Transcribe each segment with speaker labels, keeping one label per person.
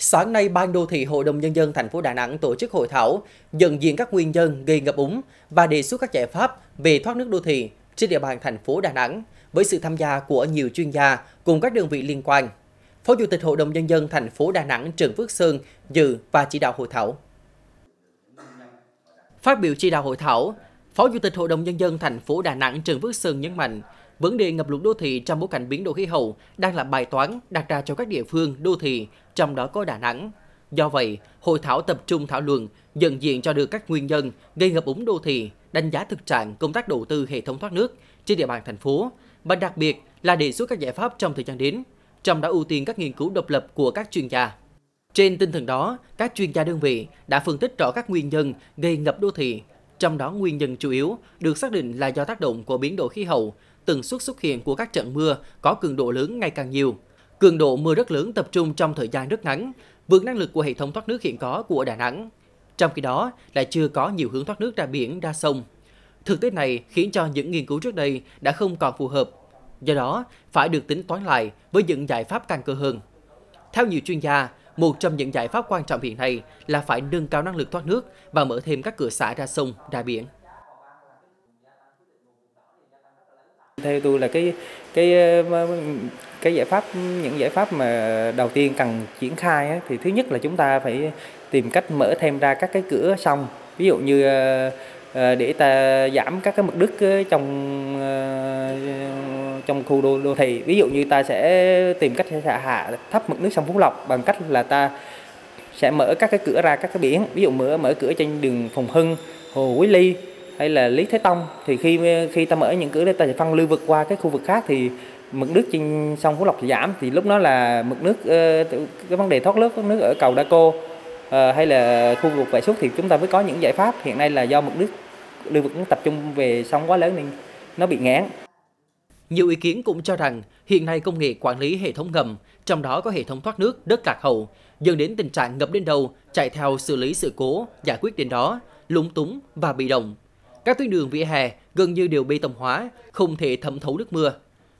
Speaker 1: Sáng nay, Ban đô thị Hội đồng nhân dân thành phố Đà Nẵng tổ chức hội thảo nhận diện các nguyên nhân gây ngập úng và đề xuất các giải pháp về thoát nước đô thị trên địa bàn thành phố Đà Nẵng với sự tham gia của nhiều chuyên gia cùng các đơn vị liên quan. Phó Chủ tịch Hội đồng nhân dân thành phố Đà Nẵng Trần Phước Sơn dự và chỉ đạo hội thảo. Phát biểu chỉ đạo hội thảo, Phó Chủ tịch Hội đồng nhân dân thành phố Đà Nẵng Trần Phước Sơn nhấn mạnh, vấn đề ngập lụt đô thị trong bối cảnh biến đổi khí hậu đang là bài toán đặt ra cho các địa phương đô thị, trong đó có Đà Nẵng. Do vậy, hội thảo tập trung thảo luận, nhận diện cho được các nguyên nhân gây ngập úng đô thị, đánh giá thực trạng công tác đầu tư hệ thống thoát nước trên địa bàn thành phố và đặc biệt là đề xuất các giải pháp trong thời gian đến, trong đó ưu tiên các nghiên cứu độc lập của các chuyên gia. Trên tinh thần đó, các chuyên gia đơn vị đã phân tích rõ các nguyên nhân gây ngập đô thị, trong đó nguyên nhân chủ yếu được xác định là do tác động của biến đổi khí hậu, tần suất xuất hiện của các trận mưa có cường độ lớn ngày càng nhiều. Cường độ mưa rất lớn tập trung trong thời gian rất ngắn, vượt năng lực của hệ thống thoát nước hiện có của Đà Nẵng. Trong khi đó, lại chưa có nhiều hướng thoát nước ra biển, ra sông. Thực tế này khiến cho những nghiên cứu trước đây đã không còn phù hợp. Do đó, phải được tính toán lại với những giải pháp căn cơ hơn. Theo nhiều chuyên gia, một trong những giải pháp quan trọng hiện nay là phải nâng cao năng lực thoát nước và mở thêm các cửa xả ra sông, ra biển.
Speaker 2: Theo tôi là cái cái ờ, cái giải pháp những giải pháp mà đầu tiên cần triển khai ấy, thì thứ nhất là chúng ta phải tìm cách mở thêm ra các cái cửa sông. Ví dụ như ờ, ờ, để ta giảm các cái mực nước trong trong khu đô, đô thị. Ví dụ như ta sẽ tìm cách sẽ hạ thấp mực nước sông Phú Lộc bằng cách là ta sẽ mở các cái cửa ra các cái biển. Ví dụ mở mở cửa trên đường Phùng Hưng Hồ Quý Ly hay là Lý Thế Tông thì khi khi ta mở những cửa để ta sẽ phân lưu vượt qua cái khu vực khác thì mực nước trên sông Phú Lộc giảm. Thì lúc đó là mực nước ờ, cái vấn đề thoát nước thoát nước ở cầu Đa Cô ờ, hay là khu vực vệ xuất thì chúng ta mới có những giải pháp. Hiện nay là do mực nước lưu vực tập trung về sông quá lớn nên nó bị ngán
Speaker 1: nhiều ý kiến cũng cho rằng hiện nay công nghệ quản lý hệ thống ngầm, trong đó có hệ thống thoát nước đất lạc hậu, dẫn đến tình trạng ngập đến đâu chạy theo xử lý sự cố, giải quyết đến đó, lúng túng và bị động. Các tuyến đường vỉa hè gần như đều bê tông hóa, không thể thẩm thấu nước mưa.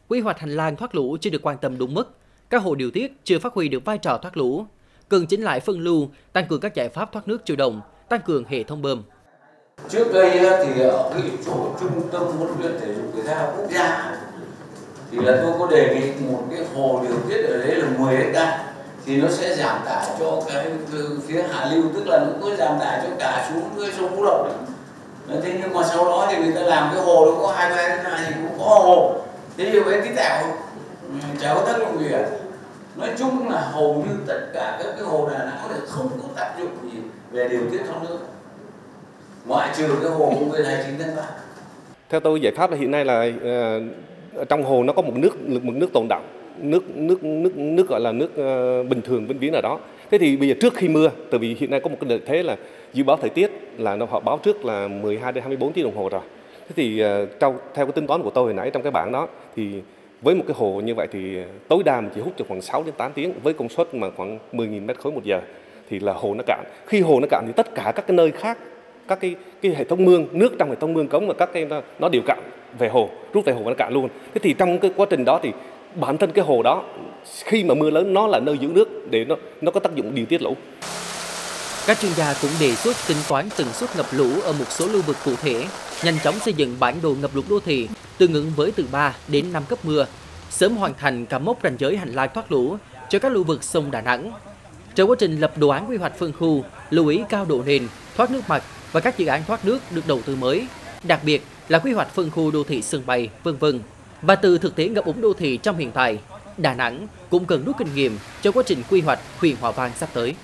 Speaker 1: Quy hoạch hành lang thoát lũ chưa được quan tâm đúng mức, các hồ điều tiết chưa phát huy được vai trò thoát lũ. Cần chỉnh lại phân lưu, tăng cường các giải pháp thoát nước chủ động, tăng cường hệ thống bơm.
Speaker 3: Trước đây thì ở cái chỗ trung tâm huấn luyện thể dục thể thao quốc gia thì là tôi có đề nghị một cái hồ điều tiết ở đấy là 10 hecta thì nó sẽ giảm tải cho cái phía hạ lưu tức là nó có giảm tải cho cả xuống cái sông Phú Lộc đấy. thế nhưng mà sau đó thì người ta làm cái hồ nó có hai ba hecta thì cũng có hồ. Thế nhưng vậy tí tẹo ừ, chả có tác dụng gì cả nói chung là hầu như tất cả các cái hồ đà nẵng là không có tác dụng gì về điều tiết thoát nước. Ngoại trừ cái hồ công viên hai chín tháng ba.
Speaker 4: Theo tôi giải pháp là hiện nay là uh, trong hồ nó có một nước một nước tồn đọng nước nước nước nước gọi là nước uh, bình thường vĩnh viễn ở đó thế thì bây giờ trước khi mưa tại vì hiện nay có một cái lợi thế là dự báo thời tiết là nó họ báo trước là 12 đến 24 tiếng đồng hồ rồi. Thế thì ờ, trong theo cái tính toán của tôi hồi nãy trong cái bảng đó thì với một cái hồ như vậy thì tối đa mình chỉ hút được khoảng 6 đến 8 tiếng với công suất mà khoảng 10.000 mét khối một giờ thì là hồ nó cạn. Khi hồ nó cạn thì tất cả các cái nơi khác các cái cái hệ thống mương nước trong hệ thống mương cống và các cái nó, nó đều cạn về hồ rút về hồ và nó cạn luôn. Thế thì trong cái quá trình đó thì bản thân cái hồ đó khi mà mưa lớn nó là nơi giữ nước để nó nó có tác dụng điều tiết lũ
Speaker 1: các chuyên gia cũng đề xuất tính toán tần suất ngập lũ ở một số lưu vực cụ thể, nhanh chóng xây dựng bản đồ ngập lụt đô thị tương ứng với từ 3 đến 5 cấp mưa, sớm hoàn thành cả mốc ranh giới hành lang thoát lũ cho các lưu vực sông Đà Nẵng. Trong quá trình lập đồ án quy hoạch phân khu, lưu ý cao độ nền, thoát nước mặt và các dự án thoát nước được đầu tư mới, đặc biệt là quy hoạch phân khu đô thị sân bay, vân vân. Và từ thực tế ngập úng đô thị trong hiện tại, Đà Nẵng cũng cần rút kinh nghiệm cho quá trình quy hoạch huyện Hòa Vang sắp tới.